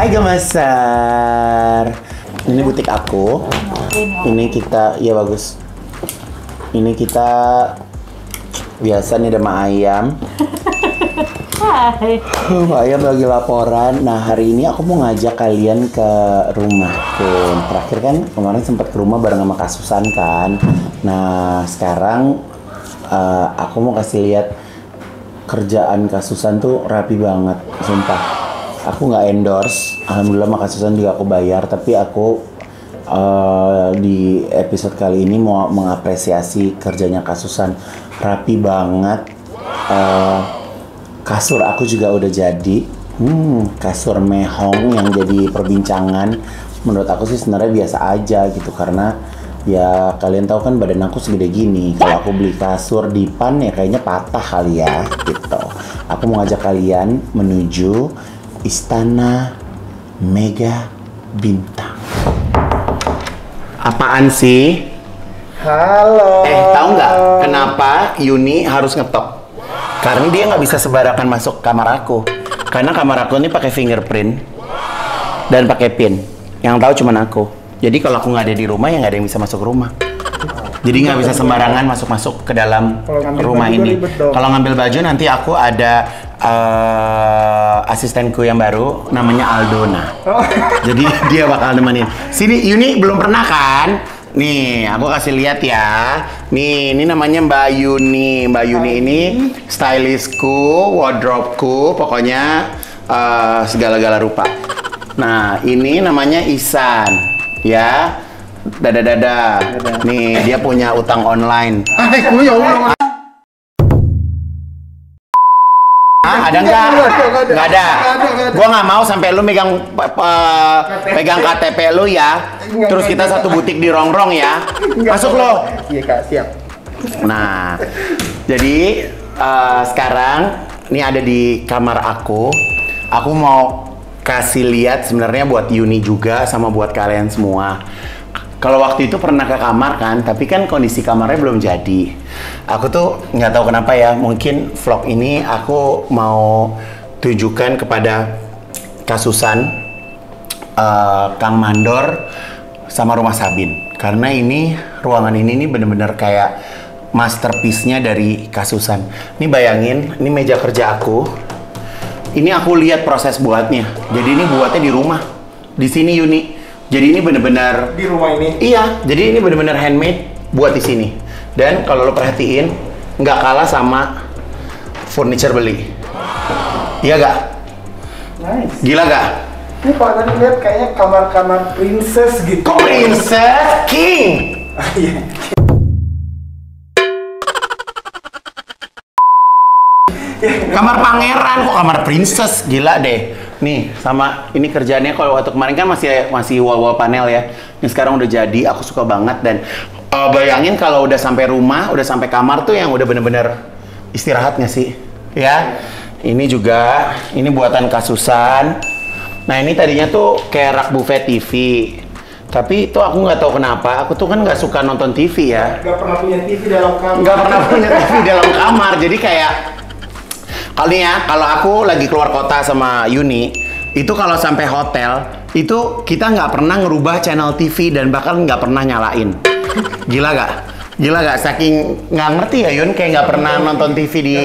Hai gemasar. Ini butik aku. Ini kita, ya bagus. Ini kita biasa nih ada Mak Ayam. Hai. Uh, Mak Ayam lagi laporan. Nah hari ini aku mau ngajak kalian ke rumahku. Terakhir kan kemarin sempat ke rumah bareng sama Kasusan kan. Nah sekarang eh, aku mau kasih lihat kerjaan Kasusan tuh rapi banget, sumpah. Aku nggak endorse, alhamdulillah Kasusan juga aku bayar, tapi aku eh, di episode kali ini mau mengapresiasi kerjanya Kasusan rapi banget. Eh, kasur aku juga udah jadi. Hmm, kasur mehong yang jadi perbincangan. Menurut aku sih sebenarnya biasa aja gitu karena ya kalian tahu kan badan aku segede gini. Kalau aku beli kasur di pan ya kayaknya patah kali ya gitu. Aku mau ngajak kalian menuju Istana Mega Bintang. Apaan sih? Halo. Eh, tahu nggak kenapa Yuni harus ngetok? Karena dia nggak bisa sembarangan masuk kamar aku. Karena kamar aku ini pakai fingerprint dan pakai pin. Yang tahu cuman aku. Jadi kalau aku nggak ada di rumah ya nggak ada yang bisa masuk rumah. Jadi nggak bisa sembarangan masuk-masuk ke dalam rumah ini. Kalau ngambil baju nanti aku ada eh, asistenku yang baru namanya Aldona. Oh. Jadi dia bakal nemenin. Sini Yuni belum pernah kan? Nih, aku kasih lihat ya. Nih, ini namanya Mbak Yuni. Mbak Yuni ini stylistku, wardrobeku, pokoknya eh, segala-gala rupa. Nah, ini namanya Isan, ya. Dada-dada. Nih, dia punya utang online. Gue ya Allah. Ada nggak? Nggak ada, ada. Nggak mau sampai lu megang pe- pe- pegang KTP lu ya. Terus kita satu butik di rongrong ya. Masuk lo. Iya kak, siap. Nah, jadi eh, sekarang ini ada di kamar aku. Aku mau kasih lihat sebenarnya buat Yuni juga sama buat kalian semua. Kalau waktu itu pernah ke kamar kan, tapi kan kondisi kamarnya belum jadi. Aku tuh nggak tahu kenapa ya, mungkin vlog ini aku mau tujukan kepada kasusan eh, Kang Mandor sama Rumah Sabin. Karena ini ruangan ini nih bener-bener kayak masterpiece-nya dari kasusan. Ini bayangin, ini meja kerja aku. Ini aku lihat proses buatnya. Jadi ini buatnya di rumah. Di sini Yuni. Jadi ini bener-bener Di rumah ini. Iya, jadi ini bener-bener handmade buat di sini. Dan kalau lo perhatiin, nggak kalah sama furniture beli. Iya gak? Nice. Gila gak? Ini kalau tadi lihat kayaknya kamar-kamar princess gitu. Kok princess king? Iya. Kamar pangeran kok kamar princess gila deh. Nih sama ini kerjaannya kalau waktu kemarin kan masih masih wall wall panel ya. Ini sekarang udah jadi, aku suka banget dan eh, bayangin kalau udah sampai rumah, udah sampai kamar tuh yang udah bener-bener istirahat nggak sih? Ya. Ini juga ini buatan kasusan. Nah ini tadinya tuh kayak rak buffet TV. Tapi itu aku nggak tahu kenapa. Aku tuh kan nggak suka nonton TV ya. Gak pernah punya TV dalam kamar. nggak pernah punya TV dalam kamar jadi kayak kali ya kalau aku lagi keluar kota sama Yuni itu kalau sampai hotel itu kita nggak pernah ngerubah channel TV dan bahkan nggak pernah nyalain. Gila gak gila gak saking nggak ngerti ya Yun kayak nggak pernah nonton TV di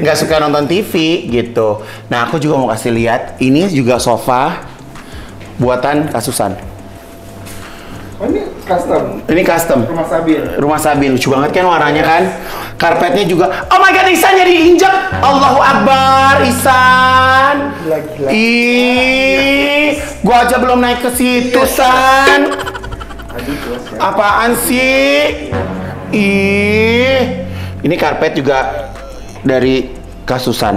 nggak suka nonton TV gitu. Nah aku juga mau kasih lihat ini juga sofa buatan kasusan Oh, ini custom. ini custom Rumah Sabil. rumah Sabi lucu banget kan warnanya kan karpetnya juga oh my god Isan jadi injek Allahu Akbar Isan Gila, gila. ih gua aja belum naik ke situ San apaan sih ih ini karpet juga dari kasusan.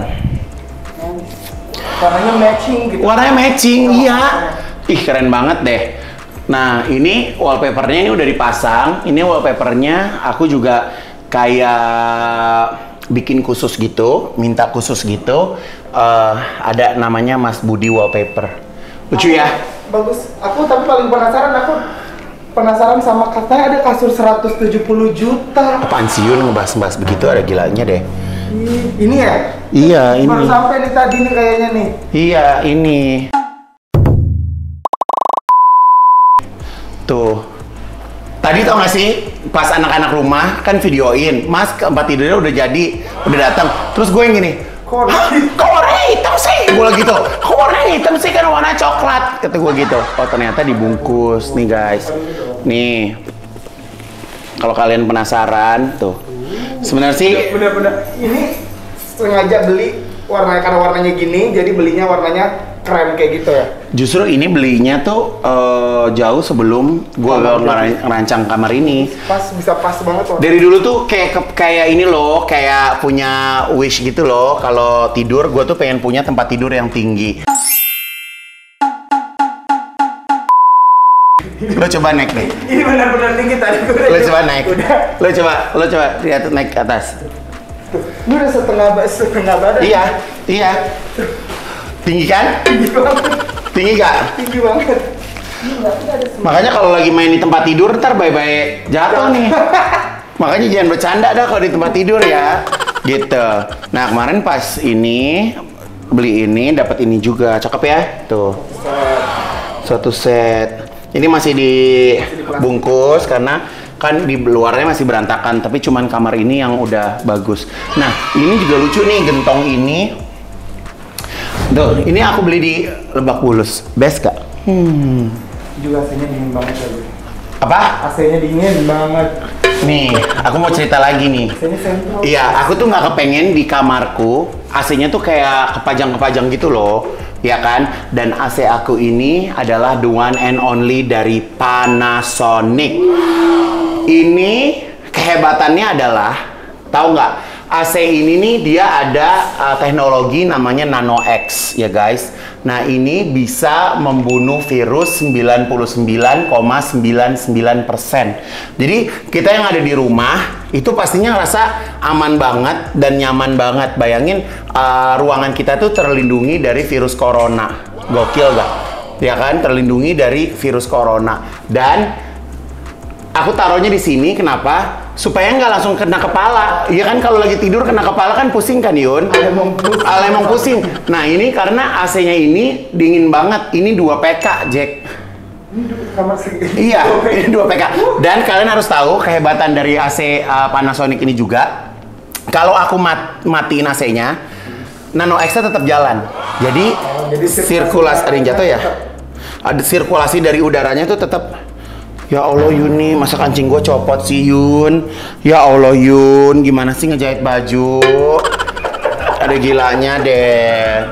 Warnanya matching gitu. Warnanya matching, iya. Ih keren banget deh. Nah ini wallpapernya ini udah dipasang. Ini wallpapernya aku juga kayak bikin khusus gitu, minta khusus gitu. Eh, ada namanya Mas Budi Wallpaper. Lucu ya? Bagus. Aku tapi paling penasaran aku penasaran sama katanya ada kasur 170 juta. Apaan sih Yun ngebahas-bahas begitu ada gilanya deh. Ih, Ini ya? Iya ini. Baru sampai nih tadi nih kayaknya nih. Iya, ini. Tuh. Tadi tau gak sih, pas anak-anak rumah kan videoin, Mas keempat tidurnya udah jadi, udah datang. Terus gue yang gini, Kok warnanya hitam sih? Gue lagi gitu. Kok warnanya hitam sih kan warna coklat? Kata gue gitu. Oh ternyata dibungkus nih guys. Nih. Kalau kalian penasaran, tuh. Sebenarnya sih bener-bener ini sengaja beli warnanya karena warnanya gini jadi belinya warnanya krem kayak gitu ya Justru ini belinya tuh eh, jauh sebelum gua Oh, ngera- ngerancang kamar ini. pas bisa pas banget warna Dari dulu tuh kayak kayak ini loh, kayak punya wish gitu loh. Kalau tidur, gua tuh pengen punya tempat tidur yang tinggi. Lo coba naik deh. ini benar-benar tinggi tadi gue Lo coba naik. udah Lo coba, lo coba lihat naik ke atas. ini udah setengah setengah badan Iya, iya. Tinggi kan? tinggi banget Tinggi gak? tinggi banget. Makanya kalau lagi main di tempat tidur ntar bye-bye jatuh nih. Makanya jangan bercanda dah kalau di tempat tidur ya. Gitu. Nah kemarin pas ini beli ini dapat ini juga cakep ya tuh satu set ini masih dibungkus karena kan di luarnya masih berantakan tapi cuman kamar ini yang udah bagus nah ini juga lucu nih gentong ini tuh ini aku beli di Lebak Bulus best gak? Hmm. juga AC-nya dingin banget tadi apa? AC-nya dingin banget Nih, aku mau cerita lagi nih. Iya, aku tuh nggak kepengen di kamarku AC-nya tuh kayak kepajang-kepajang gitu loh, ya kan? Dan AC aku ini adalah the one and only dari Panasonic. Ini kehebatannya adalah, tahu nggak? AC ini nih dia ada uh, teknologi namanya Nano X ya guys. Nah ini bisa membunuh virus 99,99%. Jadi kita yang ada di rumah itu pastinya ngerasa aman banget dan nyaman banget. Bayangin uh, ruangan kita tuh terlindungi dari virus corona. Gokil gak? Ya kan terlindungi dari virus corona dan aku taruhnya di sini kenapa? Supaya nggak langsung kena kepala. Iya kan kalau lagi tidur kena kepala kan pusing kan Yun? Alemong pusing. Alemong pusing. Nah ini karena AC-nya ini dingin banget. Ini 2 PK Jack. kamar Iya, ini 2 PK. Dan kalian harus tahu kehebatan dari AC uh, Panasonic ini juga. Kalau aku mat matiin AC-nya, Nano X-nya tetap jalan. Jadi, jadi sirkulasi ada yang jatuh ya? Ada sirkulasi dari udaranya tuh tetap Ya Allah Yuni, masa kancing gue copot sih Yun? Ya Allah Yun, gimana sih ngejahit baju? Ada gilanya deh.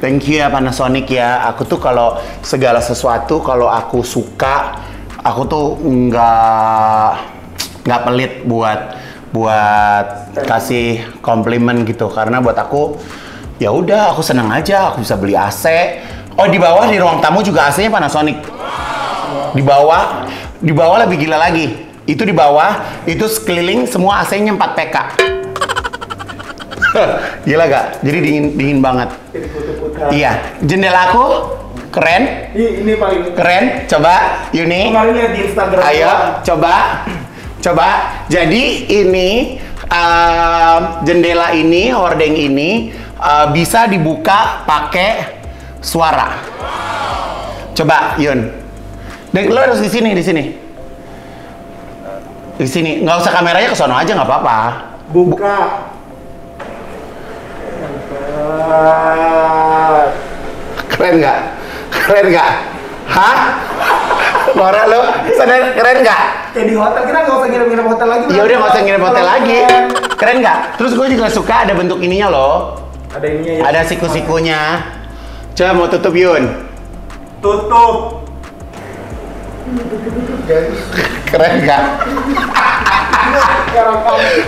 Thank you ya Panasonic ya. Aku tuh kalau segala sesuatu kalau aku suka, aku tuh nggak nggak pelit buat buat kasih komplimen gitu karena buat aku ya udah aku senang aja aku bisa beli AC. Oh di bawah di ruang tamu juga AC-nya Panasonic. Di bawah di bawah lebih gila lagi. Itu di bawah itu sekeliling semua AC-nya 4 PK. gila gak? Jadi dingin dingin banget. Iya, jendela aku keren, ini, paling keren. Coba, Yuni. kemarin lihat di Instagram Ayo, coba, coba. Jadi ini uh, jendela ini, hordeng ini uh, bisa dibuka pakai suara. Coba, Yun. Dan lo harus di sini, di sini. Di sini, nggak usah kameranya ke sono aja nggak apa-apa. buka. Keren nggak? Keren nggak? Hah? Nora lo, sadar keren nggak? kayak di hotel kita nggak usah ngirim-ngirim hotel lagi Ya udah nggak usah ngirim hotel lagi. Keren. Keren nggak? Terus gue juga suka ada bentuk ininya loh. ada ininya ya Ada siku-sikunya. Coba mau tutup Yun. tutup Keren kamu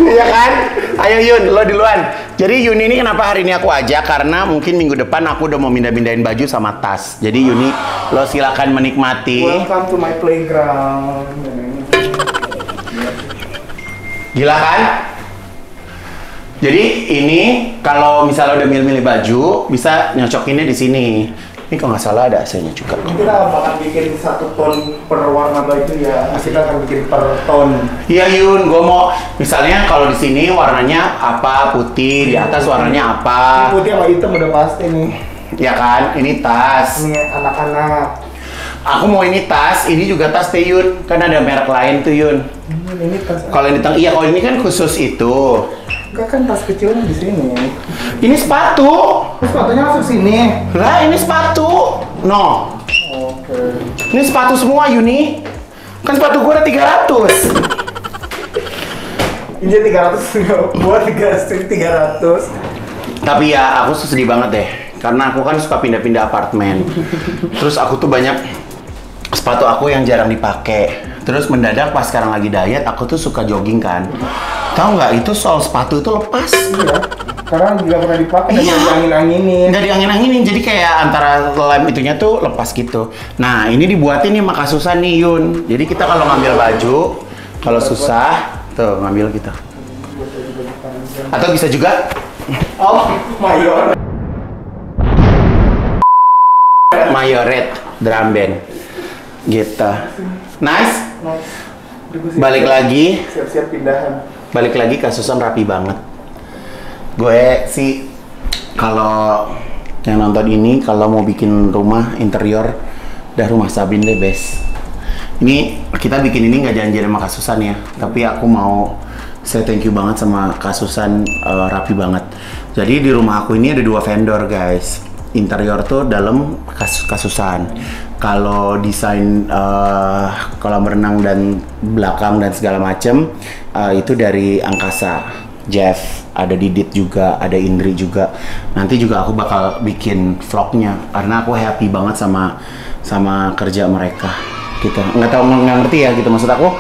Iya kan? Ayo Yun, lo duluan. Jadi Yuni ini kenapa hari ini aku ajak? Karena mungkin minggu depan aku udah mau pindah-pindahin baju sama tas. Jadi Yuni, lo silakan menikmati. Welcome to my playground. Gila kan? Jadi ini kalau misalnya udah milih-milih baju, bisa nyocokinnya di sini. Ini kalau nggak salah ada AC-nya juga. Ini kita bakal bikin satu ton per warna baju ya. Kita akan bikin per ton. Iya Yun, gue mau misalnya kalau di sini warnanya apa putih, di atas warnanya apa, Putih sama hitam udah pasti nih. ya kan? Ini tas. Ini anak-anak. Aku mau ini tas, ini juga tas teh Yun, kan ada merek lain tuh Yun. Hmm, ini tas. Kalau tengah, iya kalau ini kan khusus itu. Enggak kan tas kecilnya di sini. Ini sepatu. Sepatunya masuk sini. Lah ini sepatu. No, Oke. ini sepatu semua Yuni. Kan sepatu gue ada 300. Ini 300 buat 300 300. Tapi ya aku sedih banget deh, karena aku kan suka pindah-pindah apartemen. Terus aku tuh banyak sepatu aku yang jarang dipakai. Terus mendadak pas sekarang lagi diet, aku tuh suka jogging kan. Tahu nggak itu soal sepatu itu lepas. Iya. Karena juga pernah dipakai dan Iya. angin-anginin. Nggak diangin-anginin, jadi kayak antara lem itunya tuh lepas gitu. Nah ini dibuatin nih sama Kasusan nih Yun. Jadi kita kalau ngambil baju, kalau susah, tuh ngambil gitu. Atau bisa juga Oh, mayor. Mayoret drum band gitu nice Nice. Balik lagi Siap-siap pindahan. Balik lagi kasusan rapi banget. Gue sih kalau yang nonton ini kalau mau bikin rumah interior dah rumah Sabin deh best ini kita bikin ini nggak janjian sama kasusan ya. Tapi aku mau saya thank you banget sama kasusan eh, rapi banget. Jadi di rumah aku ini ada dua vendor guys. Interior tuh dalam kasus kasusan kalau desain eh, kolam renang dan belakang dan segala macem eh, itu dari angkasa. Jeff ada Didit juga ada Indri juga. Nanti juga aku bakal bikin vlognya karena aku happy banget sama sama kerja mereka. Gitu nggak tahu nggak ngerti ya gitu maksud aku.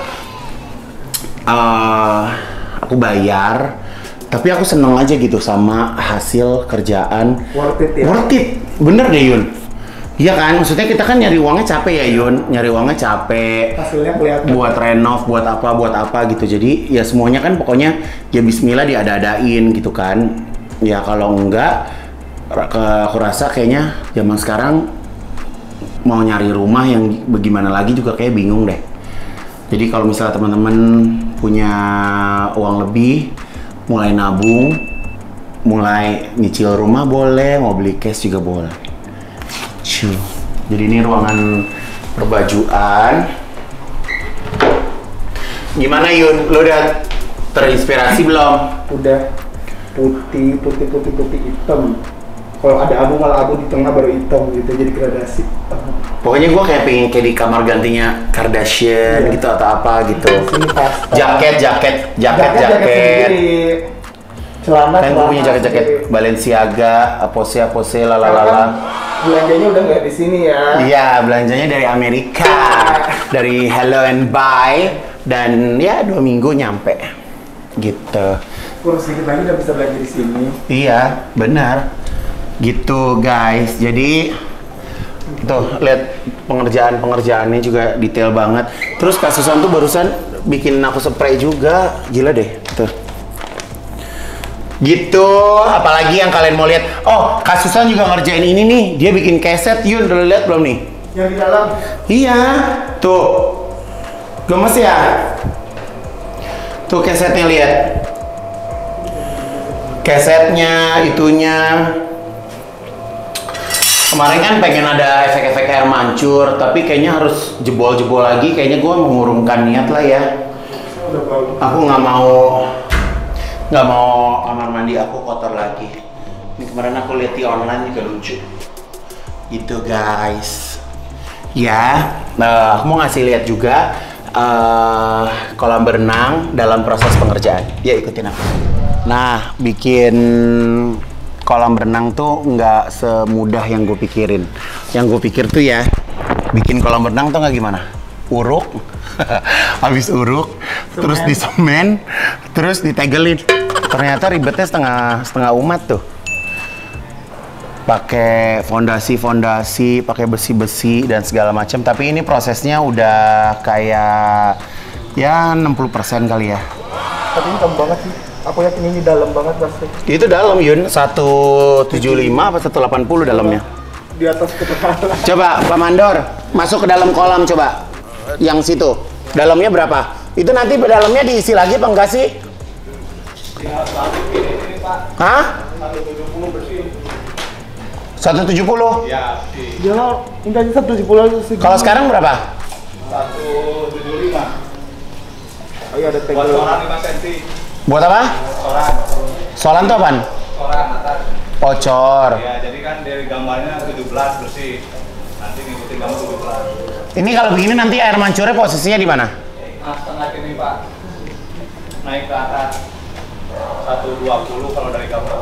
Eh aku bayar tapi aku seneng aja gitu sama hasil kerjaan. Worth it ya. worth it. Bener deh Yun iya kan maksudnya kita kan nyari uangnya capek ya Yun. Nyari uangnya capek. Hasilnya kelihatan. buat renov buat apa buat apa gitu. Jadi ya semuanya kan pokoknya ya Bismillah diada-adain gitu kan. Ya kalau enggak ke- aku rasa kayaknya zaman sekarang mau nyari rumah yang bagaimana lagi juga kayak bingung deh. Jadi kalau misalnya teman-teman punya uang lebih mulai nabung mulai nyicil rumah boleh mau beli cash juga boleh Jadi ini ruangan perbajuan. Gimana Yun? Lo udah terinspirasi belum? Udah putih, putih, putih, putih, hitam. Kalau ada abu malah abu di tengah baru hitam gitu, jadi gradasi. Pokoknya gue kayak pengen kayak di kamar gantinya Kardashian Iya. gitu atau apa gitu. Sini pasta. Jaket, jaket, jaket, jaket, jaket. Celana, Kan gue punya jaket-jaket. Balenciaga, Apose, Apose, kan lalalala. Belanjanya udah nggak di sini ya. Iya, belanjanya dari Amerika, dari Hello and Buy, dan ya dua minggu nyampe, gitu. Kurus sedikit lagi udah bisa belanja di sini. Iya, benar. Gitu guys. Jadi tuh lihat pengerjaan-pengerjaannya juga detail banget. Terus Kak Susan tuh barusan bikin aku spray juga. Gila deh. Tuh. Gitu, apalagi yang kalian mau lihat. Oh, Kak Susan juga ngerjain ini nih. Dia bikin keset, Yun. Udah lihat belum nih? Yang di dalam Iya, tuh. Gemes ya? Tuh kesetnya lihat. Kesetnya, itunya. Kemarin kan pengen ada efek-efek air mancur, tapi kayaknya harus jebol-jebol lagi. Kayaknya gue mengurungkan niat lah ya. Aku nggak mau nggak mau kamar mandi aku kotor lagi. Ini kemarin aku lihat di online juga lucu. Itu guys. Ya, nah, aku mau ngasih lihat juga eh, kolam berenang dalam proses pengerjaan. Ya ikutin aku. Nah, bikin kolam berenang tuh nggak semudah yang gue pikirin. Yang gue pikir tuh ya, bikin kolam berenang tuh nggak gimana? uruk, habis uruk, terus disemen, terus ditegelin. Ternyata ribetnya setengah setengah umat tuh. Pakai fondasi-fondasi, pakai besi-besi dan segala macam. Tapi ini prosesnya udah kayak ya 60% kali ya. Tapi ini hitam banget sih. Aku yakin ini dalam banget pasti. Itu dalam Yun 175 apa 180 dalamnya. Di atas keterangan. Coba Pak Mandor masuk ke dalam kolam coba. Yang situ. Dalamnya berapa? Itu nanti dalamnya diisi lagi apa enggak sih? Hah? 170 Ya, tujuh puluh segini. Kalau sekarang berapa? 175 Oh iya ada buat tegel. soran 5 cm Buat apa? soran Solan tuh apaan? soran atas Pocor. ya jadi kan dari gambarnya 17 bersih nanti ngikutin gambar 17 Ini kalau begini nanti air mancurnya posisinya di mana? nah setengah ini pak naik ke atas 120 kalau dari gambar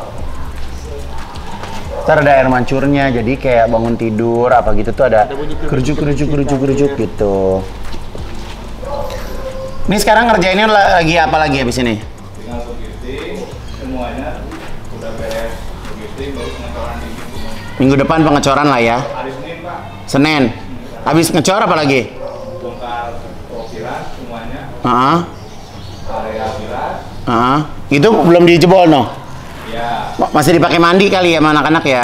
Ntar ada air mancurnya, jadi kayak bangun tidur apa gitu tuh ada kerujuk kerujuk kerujuk kerujuk gitu. Ini sekarang ngerjainnya lagi apa lagi habis ini? tinggal begitu semuanya udah beres begitu baru pengecoran dingin semua Minggu depan pengecoran lah ya. hari Senin pak Senin. Habis ngecor apa lagi? bongkar semuanya Heeh. area bilas Heeh. Itu belum dijebol no. ya Ma- Masih dipakai mandi kali ya sama anak-anak ya.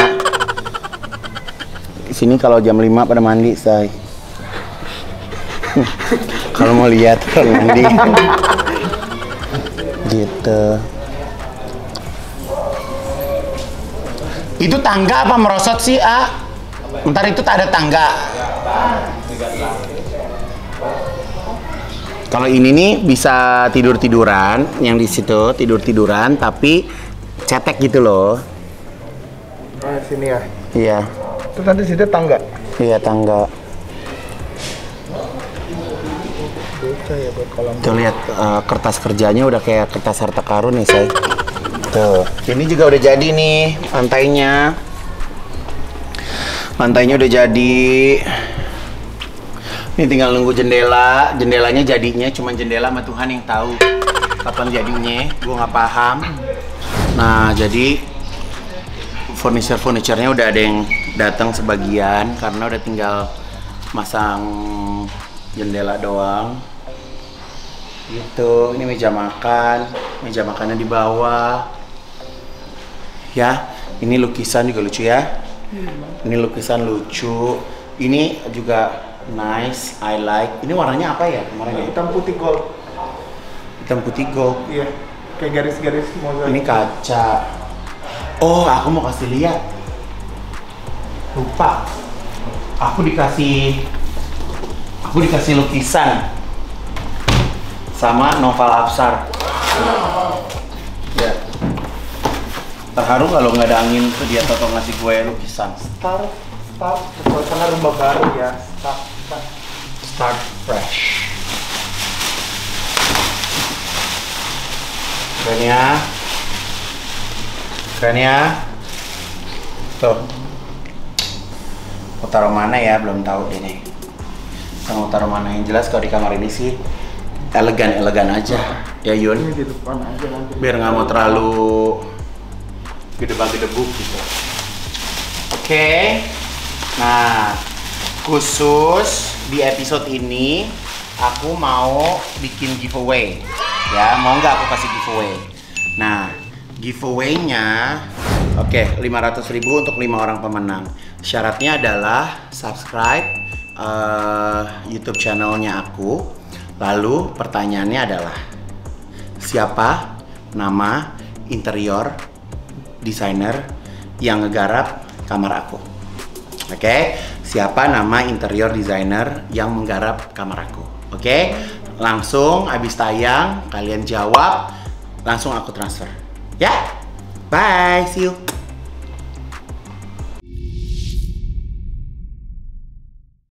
Di sini kalau jam 5 pada mandi, say. kalau mau lihat orang mandi. gitu. Itu tangga apa merosot sih, A? Ntar itu tak ada tangga. Kalau ini nih bisa tidur tiduran, yang di situ tidur tiduran, tapi cetek gitu loh. Nah, sini ya. Iya, Terus nanti situ tangga. iya tangga. Ya. Tuh lihat eh, kertas kerjanya udah kayak kertas harta karun nih, say. Tuh, ini juga udah jadi nih lantainya. Lantainya udah jadi. Ini tinggal nunggu jendela. Jendelanya jadinya cuma jendela sama Tuhan yang tahu kapan jadinya. Gue nggak paham. Nah, jadi furniture furniturenya udah ada yang datang sebagian karena udah tinggal masang jendela doang. Gitu. Ini meja makan. Meja makannya di bawah. Ya ini lukisan juga lucu ya. Ini lukisan lucu. Ini juga nice I like ini warnanya apa ya kemarin ya Hitam putih gold. hitam putih gold Iya. Kayak garis-garis mozaik. ini kaca oh aku mau kasih lihat lupa aku dikasih aku dikasih lukisan sama novel Absar ya terharu kalau nggak ada angin tuh dia toto ngasih gue lukisan Start, start. Suasana rumah baru ya. Start, start. fresh. Keren ya? Keren ya? Tuh. Mau taruh mana ya? Belum tahu nih Kita mau taruh mana yang jelas kalau di kamar ini sih elegan elegan aja. Ya Yun. Ini di depan aja nanti. biar nggak mau terlalu gede banget debu gitu. Oke, nah khusus di episode ini aku mau bikin giveaway, ya mau nggak aku kasih giveaway? Nah giveaway-nya, oke 500.000 ribu untuk lima orang pemenang. Syaratnya adalah subscribe eh, YouTube channelnya aku. Lalu pertanyaannya adalah siapa nama interior desainer yang ngegarap kamar aku. Oke, siapa nama interior desainer yang menggarap kamar aku? Oke, langsung habis tayang kalian jawab, langsung aku transfer. Ya, bye, see you.